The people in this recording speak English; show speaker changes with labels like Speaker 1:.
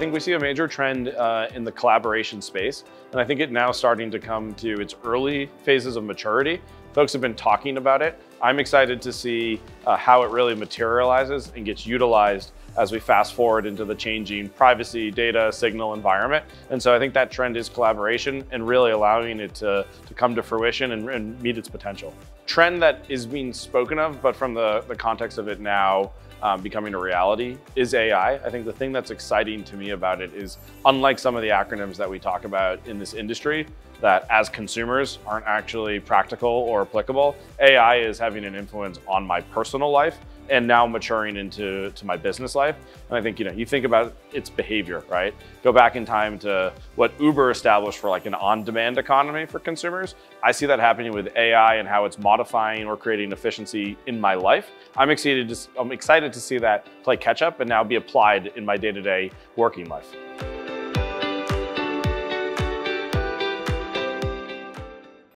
Speaker 1: think we see a major trend uh, in the collaboration space, and I think it now starting to come to its early phases of maturity. Folks have been talking about it. I'm excited to see uh, how it really materializes and gets utilized as we fast forward into the changing privacy, data, signal environment. And so I think that trend is collaboration and really allowing it to, to come to fruition and, and meet its potential. Trend that is being spoken of, but from the, the context of it now um, becoming a reality is AI. I think the thing that's exciting to me about it is unlike some of the acronyms that we talk about in this industry, that as consumers aren't actually practical or applicable, AI is having an influence on my personal life and now maturing into to my business life. And I think, you know, you think about its behavior, right? Go back in time to what Uber established for like an on-demand economy for consumers. I see that happening with AI and how it's modifying or creating efficiency in my life. I'm excited to, I'm excited to see that play catch up and now be applied in my day-to-day -day working life.